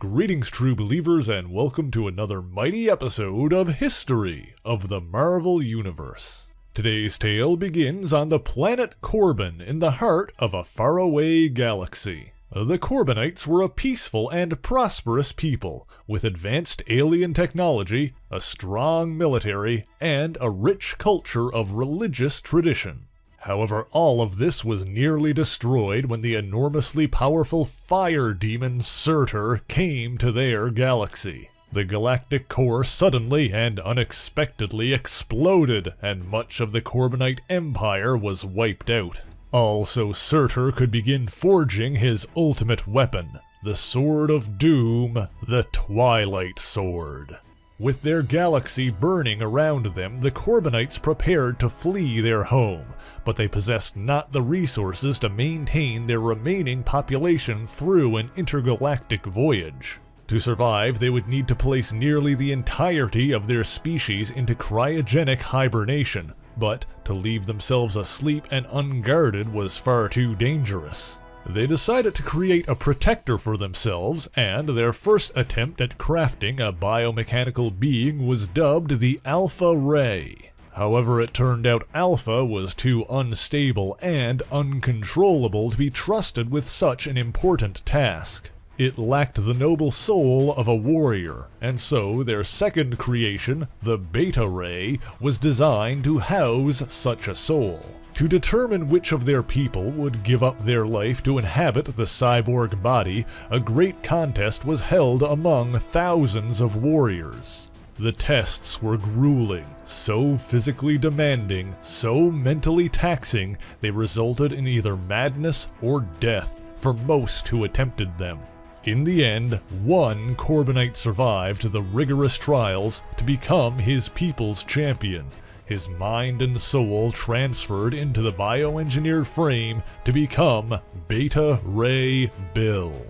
Greetings, true believers, and welcome to another mighty episode of History of the Marvel Universe. Today's tale begins on the planet Korbin in the heart of a faraway galaxy. The Korbinites were a peaceful and prosperous people with advanced alien technology, a strong military, and a rich culture of religious tradition. However, all of this was nearly destroyed when the enormously powerful fire demon Surtur came to their galaxy. The galactic core suddenly and unexpectedly exploded, and much of the Korbinite Empire was wiped out. Also, Surtur could begin forging his ultimate weapon, the Sword of Doom, the Twilight Sword. With their galaxy burning around them, the Korbinites prepared to flee their home, but they possessed not the resources to maintain their remaining population through an intergalactic voyage. To survive, they would need to place nearly the entirety of their species into cryogenic hibernation, but to leave themselves asleep and unguarded was far too dangerous. They decided to create a protector for themselves, and their first attempt at crafting a biomechanical being was dubbed the Alpha Ray. However, it turned out Alpha was too unstable and uncontrollable to be trusted with such an important task. It lacked the noble soul of a warrior, and so their second creation, the Beta Ray, was designed to house such a soul. To determine which of their people would give up their life to inhabit the cyborg body, a great contest was held among thousands of warriors. The tests were grueling, so physically demanding, so mentally taxing, they resulted in either madness or death for most who attempted them. In the end, one Korbinite survived the rigorous trials to become his people's champion, his mind and soul transferred into the bioengineered frame to become Beta Ray Bill.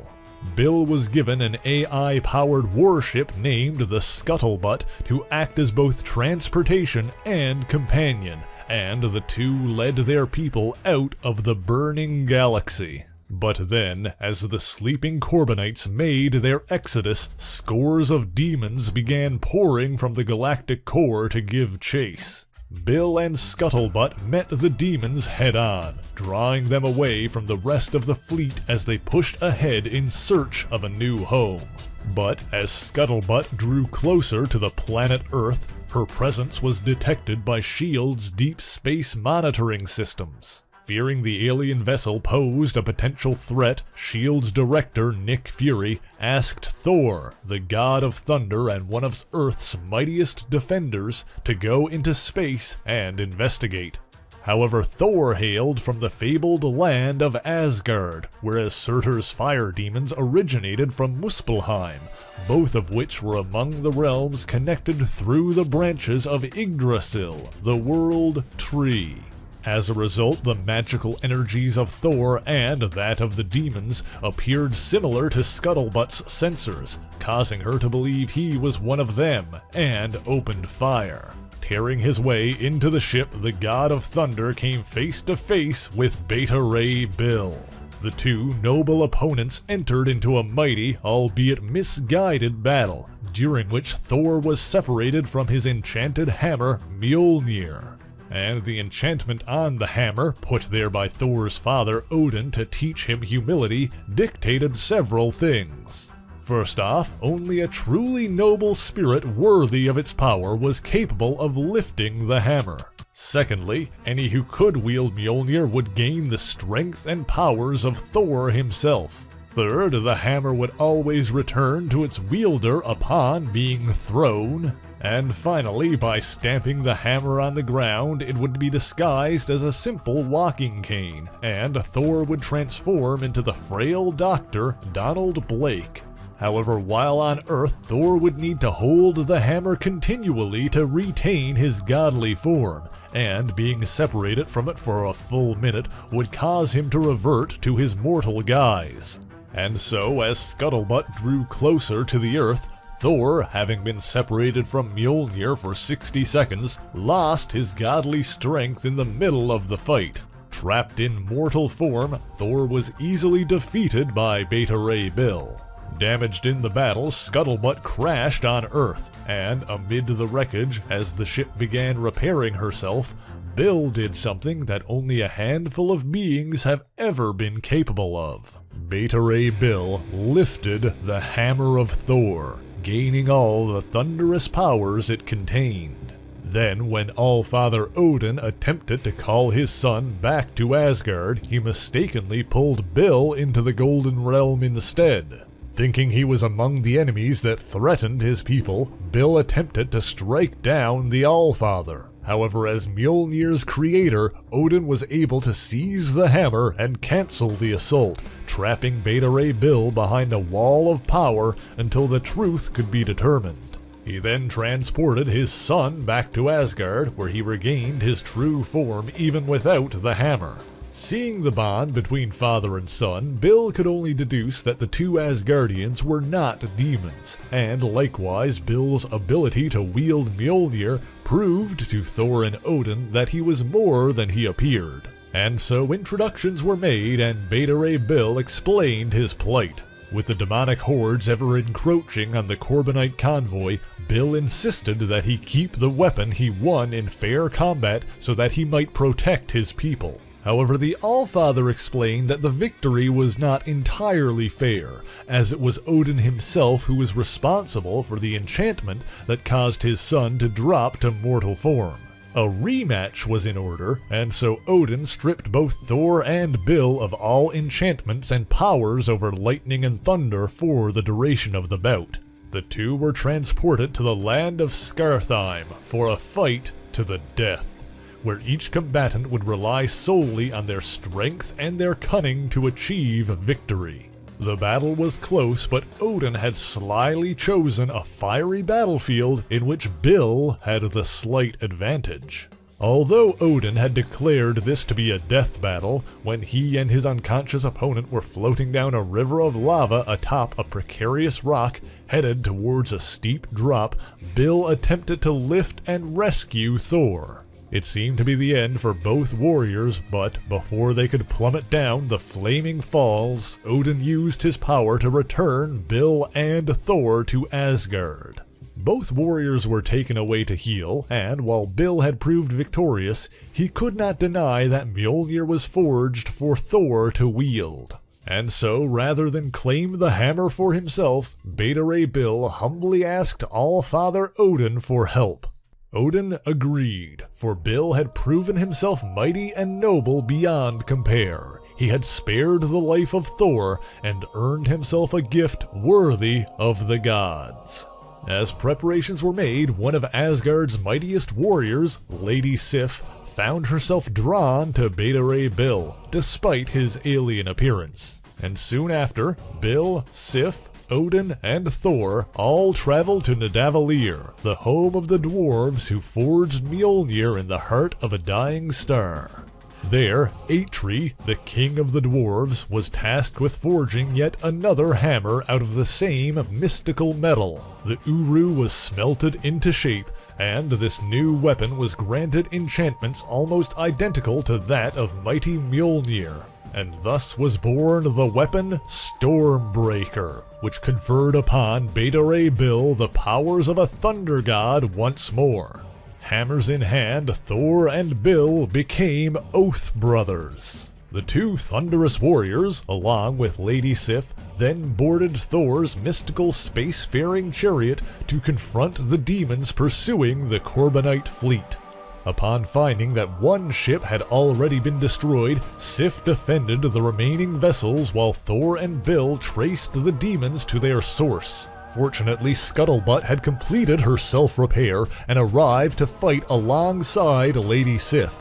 Bill was given an AI powered warship named the Scuttlebutt to act as both transportation and companion, and the two led their people out of the burning galaxy. But then, as the sleeping Korbinites made their exodus, scores of demons began pouring from the galactic core to give chase. Bill and Scuttlebutt met the demons head on, drawing them away from the rest of the fleet as they pushed ahead in search of a new home. But as Scuttlebutt drew closer to the planet Earth, her presence was detected by S.H.I.E.L.D's deep space monitoring systems. Fearing the alien vessel posed a potential threat, S.H.I.E.L.D's director, Nick Fury, asked Thor, the god of thunder and one of Earth's mightiest defenders, to go into space and investigate. However, Thor hailed from the fabled land of Asgard, whereas Surtur's fire demons originated from Muspelheim, both of which were among the realms connected through the branches of Yggdrasil, the World Tree. As a result, the magical energies of Thor and that of the demons appeared similar to Scuttlebutt's sensors, causing her to believe he was one of them, and opened fire. Tearing his way into the ship, the God of Thunder came face to face with Beta Ray Bill. The two noble opponents entered into a mighty, albeit misguided battle, during which Thor was separated from his enchanted hammer, Mjolnir and the enchantment on the hammer, put there by Thor's father Odin to teach him humility, dictated several things. First off, only a truly noble spirit worthy of its power was capable of lifting the hammer. Secondly, any who could wield Mjolnir would gain the strength and powers of Thor himself. Third, the hammer would always return to its wielder upon being thrown. And finally, by stamping the hammer on the ground, it would be disguised as a simple walking cane, and Thor would transform into the frail doctor, Donald Blake. However, while on Earth, Thor would need to hold the hammer continually to retain his godly form, and being separated from it for a full minute would cause him to revert to his mortal guise. And so, as Scuttlebutt drew closer to the Earth, Thor, having been separated from Mjolnir for 60 seconds, lost his godly strength in the middle of the fight. Trapped in mortal form, Thor was easily defeated by Beta Ray Bill. Damaged in the battle, Scuttlebutt crashed on Earth, and amid the wreckage, as the ship began repairing herself, Bill did something that only a handful of beings have ever been capable of. Beta Ray Bill lifted the Hammer of Thor, gaining all the thunderous powers it contained. Then, when Allfather Odin attempted to call his son back to Asgard, he mistakenly pulled Bill into the Golden Realm instead. Thinking he was among the enemies that threatened his people, Bill attempted to strike down the Allfather. However, as Mjolnir's creator, Odin was able to seize the hammer and cancel the assault, trapping Beta Ray Bill behind a wall of power until the truth could be determined. He then transported his son back to Asgard, where he regained his true form even without the hammer. Seeing the bond between father and son, Bill could only deduce that the two Asgardians were not demons, and likewise Bill's ability to wield Mjolnir proved to Thor and Odin that he was more than he appeared. And so introductions were made and Beta Ray Bill explained his plight. With the demonic hordes ever encroaching on the Korbinite convoy, Bill insisted that he keep the weapon he won in fair combat so that he might protect his people. However, the Allfather explained that the victory was not entirely fair, as it was Odin himself who was responsible for the enchantment that caused his son to drop to mortal form. A rematch was in order, and so Odin stripped both Thor and Bill of all enchantments and powers over lightning and thunder for the duration of the bout. The two were transported to the land of Skartheim for a fight to the death, where each combatant would rely solely on their strength and their cunning to achieve victory. The battle was close, but Odin had slyly chosen a fiery battlefield in which Bill had the slight advantage. Although Odin had declared this to be a death battle, when he and his unconscious opponent were floating down a river of lava atop a precarious rock headed towards a steep drop, Bill attempted to lift and rescue Thor. It seemed to be the end for both warriors, but before they could plummet down the flaming falls, Odin used his power to return Bill and Thor to Asgard. Both warriors were taken away to heal, and while Bill had proved victorious, he could not deny that Mjolnir was forged for Thor to wield. And so, rather than claim the hammer for himself, Beta Ray Bill humbly asked All-Father Odin for help. Odin agreed, for Bill had proven himself mighty and noble beyond compare. He had spared the life of Thor and earned himself a gift worthy of the gods. As preparations were made, one of Asgard's mightiest warriors, Lady Sif, found herself drawn to Beta Ray Bill, despite his alien appearance. And soon after, Bill, Sif, Odin, and Thor all traveled to Nidavellir, the home of the dwarves who forged Mjolnir in the heart of a dying star. There, Eitri, the king of the dwarves, was tasked with forging yet another hammer out of the same mystical metal. The Uru was smelted into shape, and this new weapon was granted enchantments almost identical to that of mighty Mjolnir and thus was born the weapon Stormbreaker, which conferred upon Beta Ray Bill the powers of a thunder god once more. Hammers in hand, Thor and Bill became Oath Brothers. The two thunderous warriors, along with Lady Sif, then boarded Thor's mystical space-faring chariot to confront the demons pursuing the Korbinite fleet. Upon finding that one ship had already been destroyed, Sif defended the remaining vessels while Thor and Bill traced the demons to their source. Fortunately, Scuttlebutt had completed her self repair and arrived to fight alongside Lady Sif.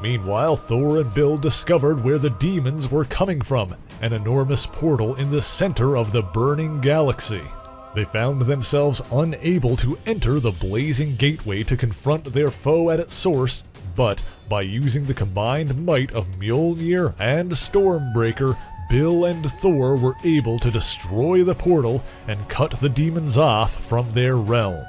Meanwhile, Thor and Bill discovered where the demons were coming from an enormous portal in the center of the burning galaxy. They found themselves unable to enter the blazing gateway to confront their foe at its source, but by using the combined might of Mjolnir and Stormbreaker, Bill and Thor were able to destroy the portal and cut the demons off from their realm.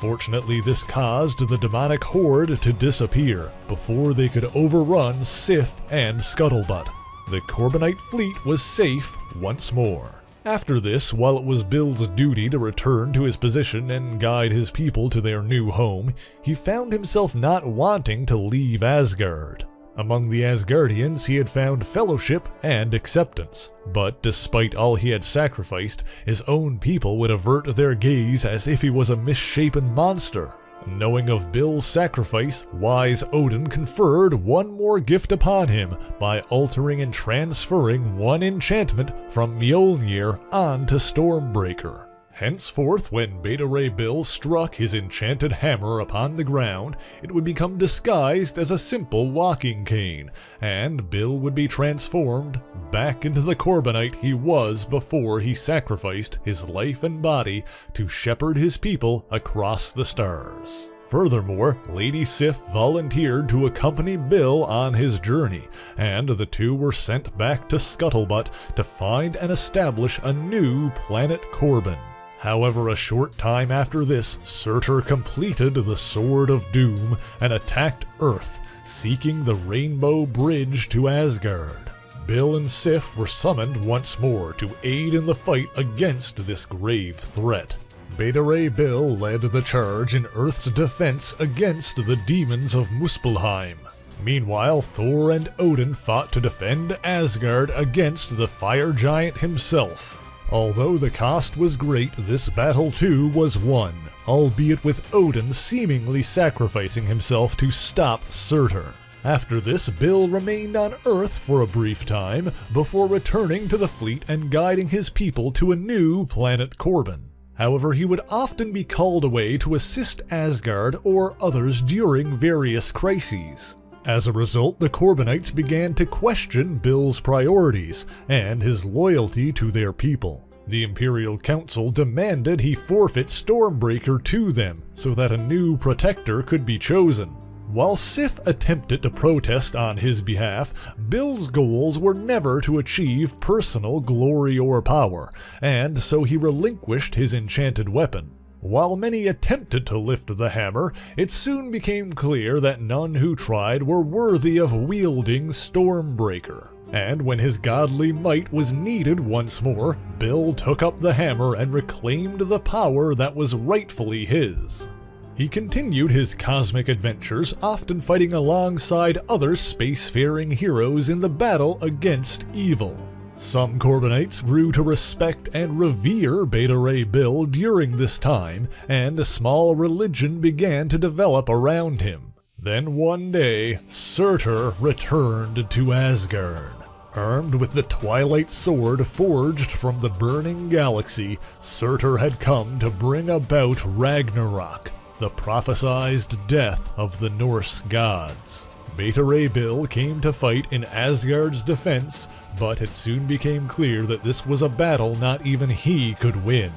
Fortunately, this caused the demonic horde to disappear before they could overrun Sif and Scuttlebutt. The Korbinite fleet was safe once more. After this, while it was Bill's duty to return to his position and guide his people to their new home, he found himself not wanting to leave Asgard. Among the Asgardians, he had found fellowship and acceptance, but despite all he had sacrificed, his own people would avert their gaze as if he was a misshapen monster. Knowing of Bill's sacrifice, wise Odin conferred one more gift upon him by altering and transferring one enchantment from Mjolnir onto Stormbreaker. Henceforth, when Beta Ray Bill struck his enchanted hammer upon the ground, it would become disguised as a simple walking cane, and Bill would be transformed back into the Korbinite he was before he sacrificed his life and body to shepherd his people across the stars. Furthermore, Lady Sif volunteered to accompany Bill on his journey, and the two were sent back to Scuttlebutt to find and establish a new planet Korbin. However, a short time after this, Surtur completed the Sword of Doom and attacked Earth, seeking the Rainbow Bridge to Asgard. Bill and Sif were summoned once more to aid in the fight against this grave threat. Beta Ray Bill led the charge in Earth's defense against the demons of Muspelheim. Meanwhile, Thor and Odin fought to defend Asgard against the fire giant himself. Although the cost was great, this battle too was won, albeit with Odin seemingly sacrificing himself to stop Surtur. After this, Bill remained on Earth for a brief time before returning to the fleet and guiding his people to a new planet Korbin. However, he would often be called away to assist Asgard or others during various crises. As a result, the Korbinites began to question Bill's priorities and his loyalty to their people. The Imperial Council demanded he forfeit Stormbreaker to them so that a new protector could be chosen. While Sif attempted to protest on his behalf, Bill's goals were never to achieve personal glory or power, and so he relinquished his enchanted weapon. While many attempted to lift the hammer, it soon became clear that none who tried were worthy of wielding Stormbreaker. And when his godly might was needed once more, Bill took up the hammer and reclaimed the power that was rightfully his. He continued his cosmic adventures, often fighting alongside other spacefaring heroes in the battle against evil. Some Korbinites grew to respect and revere Beta Ray Bill during this time, and a small religion began to develop around him. Then one day, Surtur returned to Asgard. Armed with the Twilight Sword forged from the burning galaxy, Surtur had come to bring about Ragnarok, the prophesied death of the Norse gods. Beta Ray Bill came to fight in Asgard's defense, but it soon became clear that this was a battle not even he could win.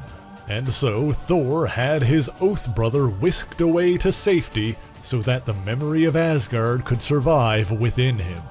And so Thor had his Oath brother whisked away to safety so that the memory of Asgard could survive within him.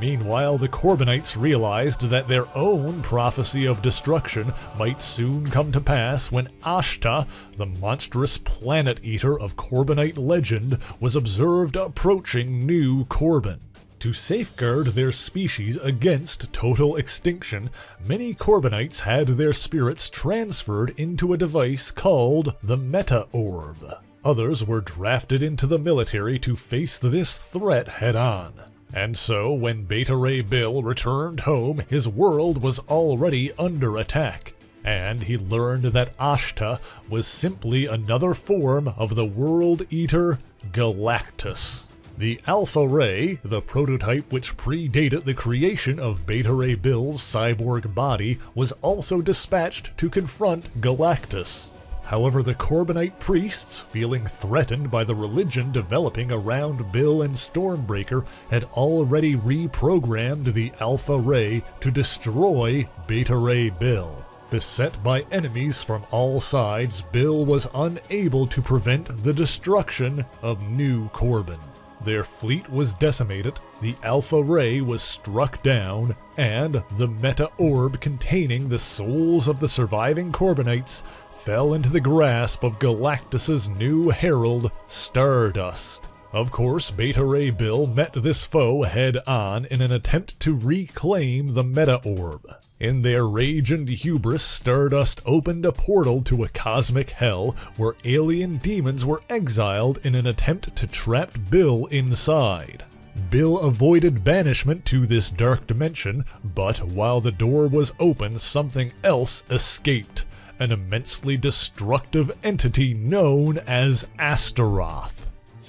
Meanwhile, the Korbinites realized that their own prophecy of destruction might soon come to pass when Ashta, the monstrous planet eater of Korbinite legend, was observed approaching New Korbin. To safeguard their species against total extinction, many Korbinites had their spirits transferred into a device called the Meta Orb. Others were drafted into the military to face this threat head on. And so, when Beta Ray Bill returned home, his world was already under attack, and he learned that Ashta was simply another form of the World Eater Galactus. The Alpha Ray, the prototype which predated the creation of Beta Ray Bill's cyborg body, was also dispatched to confront Galactus. However, the Korbinite priests, feeling threatened by the religion developing around Bill and Stormbreaker, had already reprogrammed the Alpha Ray to destroy Beta Ray Bill. Beset by enemies from all sides, Bill was unable to prevent the destruction of New Korbin. Their fleet was decimated, the Alpha Ray was struck down, and the Meta Orb containing the souls of the surviving Korbinites fell into the grasp of Galactus's new herald, Stardust. Of course, Beta Ray Bill met this foe head on in an attempt to reclaim the Meta Orb. In their rage and hubris, Stardust opened a portal to a cosmic hell where alien demons were exiled in an attempt to trap Bill inside. Bill avoided banishment to this dark dimension, but while the door was open, something else escaped an immensely destructive entity known as Astaroth.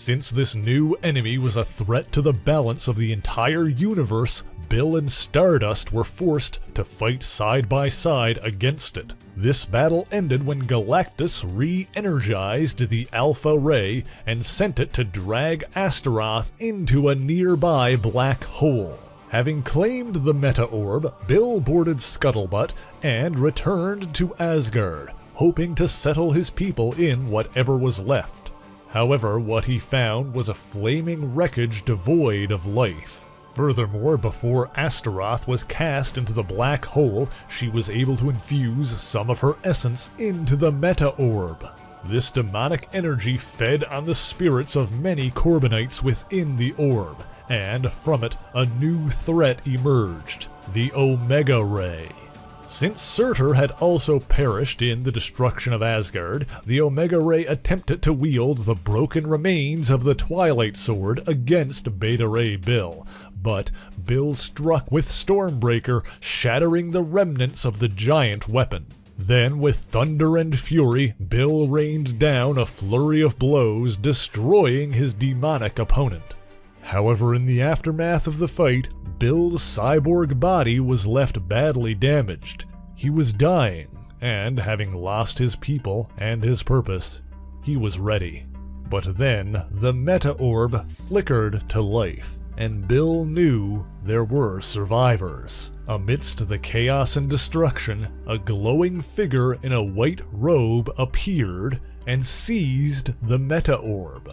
Since this new enemy was a threat to the balance of the entire universe, Bill and Stardust were forced to fight side by side against it. This battle ended when Galactus re energized the Alpha Ray and sent it to drag Astaroth into a nearby black hole. Having claimed the Meta Orb, Bill boarded Scuttlebutt and returned to Asgard, hoping to settle his people in whatever was left. However, what he found was a flaming wreckage devoid of life. Furthermore, before Astaroth was cast into the black hole, she was able to infuse some of her essence into the Meta Orb. This demonic energy fed on the spirits of many Korbinites within the orb, and from it a new threat emerged the Omega Ray. Since Surtur had also perished in the destruction of Asgard, the Omega Ray attempted to wield the broken remains of the Twilight Sword against Beta Ray Bill, but Bill struck with Stormbreaker, shattering the remnants of the giant weapon. Then, with thunder and fury, Bill rained down a flurry of blows, destroying his demonic opponent. However, in the aftermath of the fight, Bill's cyborg body was left badly damaged. He was dying, and having lost his people and his purpose, he was ready. But then the Meta Orb flickered to life, and Bill knew there were survivors. Amidst the chaos and destruction, a glowing figure in a white robe appeared and seized the Meta Orb.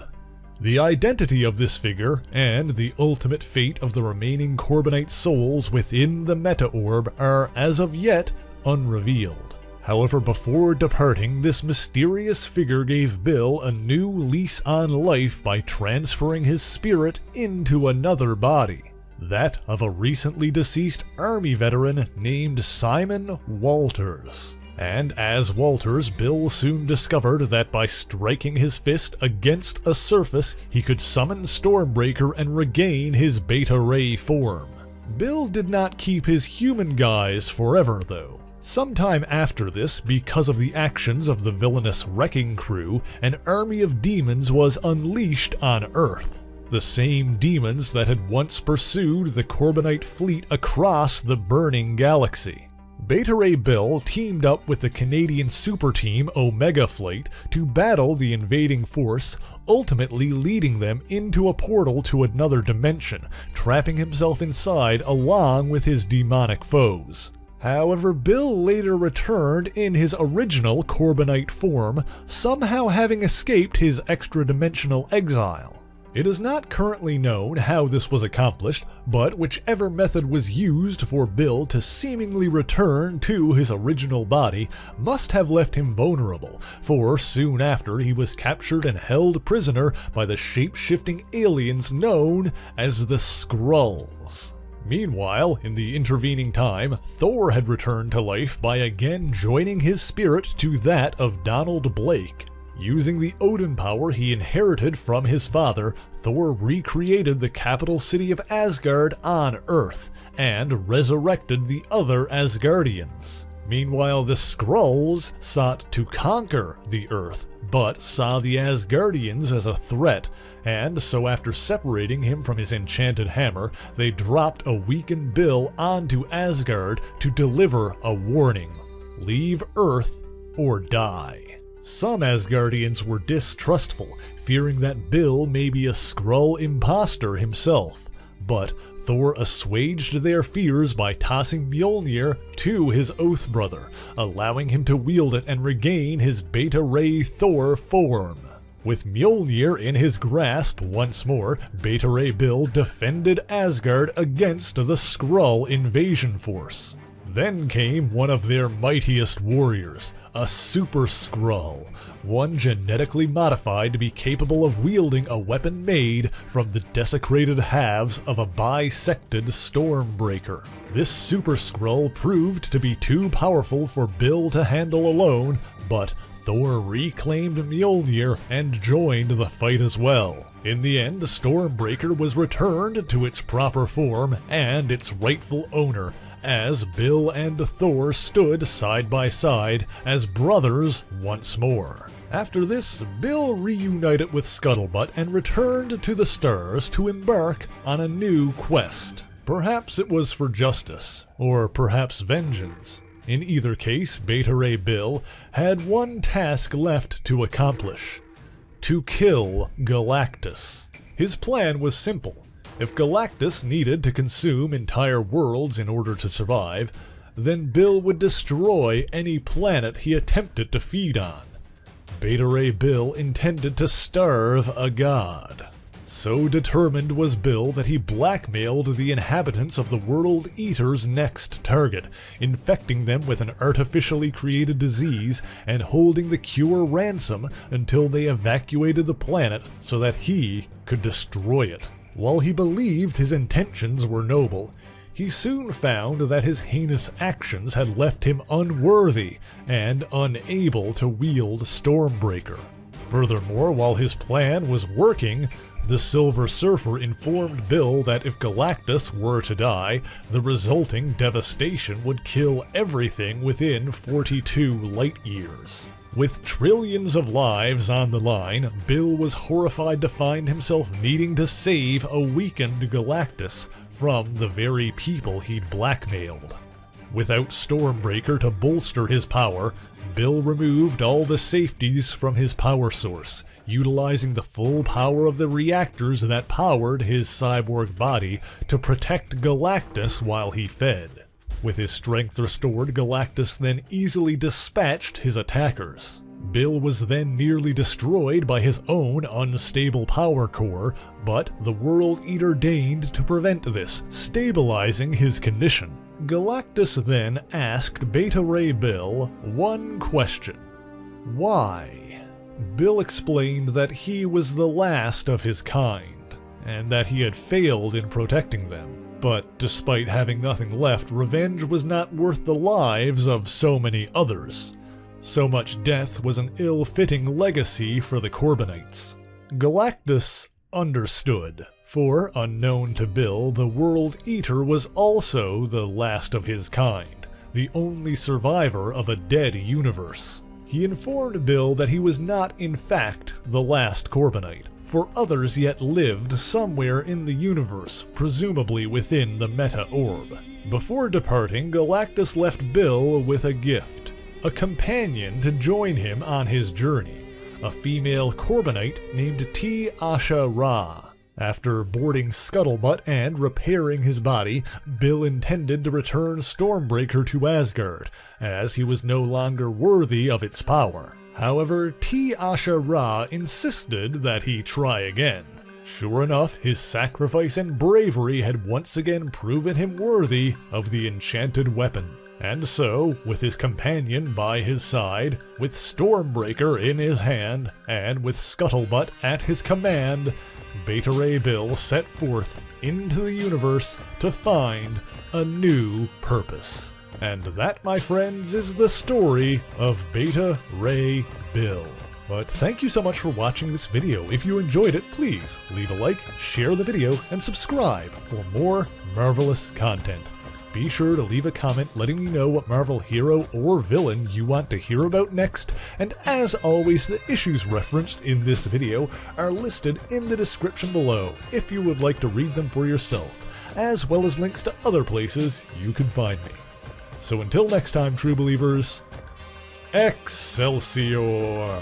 The identity of this figure, and the ultimate fate of the remaining Korbinite souls within the Meta Orb, are as of yet unrevealed. However, before departing, this mysterious figure gave Bill a new lease on life by transferring his spirit into another body that of a recently deceased Army veteran named Simon Walters. And as Walters, Bill soon discovered that by striking his fist against a surface, he could summon Stormbreaker and regain his Beta Ray form. Bill did not keep his human guise forever, though. Sometime after this, because of the actions of the villainous Wrecking Crew, an army of demons was unleashed on Earth. The same demons that had once pursued the Korbinite fleet across the burning galaxy. Beta Ray Bill teamed up with the Canadian super team Omega Flight to battle the invading force, ultimately leading them into a portal to another dimension, trapping himself inside along with his demonic foes. However, Bill later returned in his original Korbinite form, somehow having escaped his extra dimensional exile. It is not currently known how this was accomplished, but whichever method was used for Bill to seemingly return to his original body must have left him vulnerable, for soon after he was captured and held prisoner by the shape shifting aliens known as the Skrulls. Meanwhile, in the intervening time, Thor had returned to life by again joining his spirit to that of Donald Blake. Using the Odin power he inherited from his father, Thor recreated the capital city of Asgard on Earth and resurrected the other Asgardians. Meanwhile, the Skrulls sought to conquer the Earth, but saw the Asgardians as a threat, and so after separating him from his enchanted hammer, they dropped a weakened Bill onto Asgard to deliver a warning leave Earth or die. Some Asgardians were distrustful, fearing that Bill may be a Skrull impostor himself, but Thor assuaged their fears by tossing Mjolnir to his Oath brother, allowing him to wield it and regain his Beta Ray Thor form. With Mjolnir in his grasp once more, Beta Ray Bill defended Asgard against the Skrull invasion force. Then came one of their mightiest warriors, a Super Skrull, one genetically modified to be capable of wielding a weapon made from the desecrated halves of a bisected Stormbreaker. This Super Skrull proved to be too powerful for Bill to handle alone, but Thor reclaimed Mjolnir and joined the fight as well. In the end, the Stormbreaker was returned to its proper form and its rightful owner, as Bill and Thor stood side by side as brothers once more. After this, Bill reunited with Scuttlebutt and returned to the stars to embark on a new quest. Perhaps it was for justice, or perhaps vengeance. In either case, Beta Ray Bill had one task left to accomplish to kill Galactus. His plan was simple. If Galactus needed to consume entire worlds in order to survive, then Bill would destroy any planet he attempted to feed on. Beta Ray Bill intended to starve a god. So determined was Bill that he blackmailed the inhabitants of the World Eater's next target, infecting them with an artificially created disease and holding the cure ransom until they evacuated the planet so that he could destroy it. While he believed his intentions were noble, he soon found that his heinous actions had left him unworthy and unable to wield Stormbreaker. Furthermore, while his plan was working, the Silver Surfer informed Bill that if Galactus were to die, the resulting devastation would kill everything within 42 light years. With trillions of lives on the line, Bill was horrified to find himself needing to save a weakened Galactus from the very people he'd blackmailed. Without Stormbreaker to bolster his power, Bill removed all the safeties from his power source, utilizing the full power of the reactors that powered his cyborg body to protect Galactus while he fed. With his strength restored, Galactus then easily dispatched his attackers. Bill was then nearly destroyed by his own unstable power core, but the World Eater deigned to prevent this, stabilizing his condition. Galactus then asked Beta Ray Bill one question Why? Bill explained that he was the last of his kind, and that he had failed in protecting them. But despite having nothing left, revenge was not worth the lives of so many others. So much death was an ill fitting legacy for the Korbinites. Galactus understood, for, unknown to Bill, the World Eater was also the last of his kind, the only survivor of a dead universe. He informed Bill that he was not, in fact, the last Korbinite, for others yet lived somewhere in the universe, presumably within the Meta Orb. Before departing, Galactus left Bill with a gift a companion to join him on his journey, a female Korbinite named Ti Asha Ra. After boarding Scuttlebutt and repairing his body, Bill intended to return Stormbreaker to Asgard, as he was no longer worthy of its power. However, Ti Asha Ra insisted that he try again. Sure enough, his sacrifice and bravery had once again proven him worthy of the enchanted weapon. And so, with his companion by his side, with Stormbreaker in his hand, and with Scuttlebutt at his command, Beta Ray Bill set forth into the universe to find a new purpose. And that, my friends, is the story of Beta Ray Bill. But thank you so much for watching this video. If you enjoyed it, please leave a like, share the video, and subscribe for more marvelous content. Be sure to leave a comment letting me know what Marvel hero or villain you want to hear about next, and as always, the issues referenced in this video are listed in the description below if you would like to read them for yourself, as well as links to other places you can find me. So until next time, true believers, Excelsior!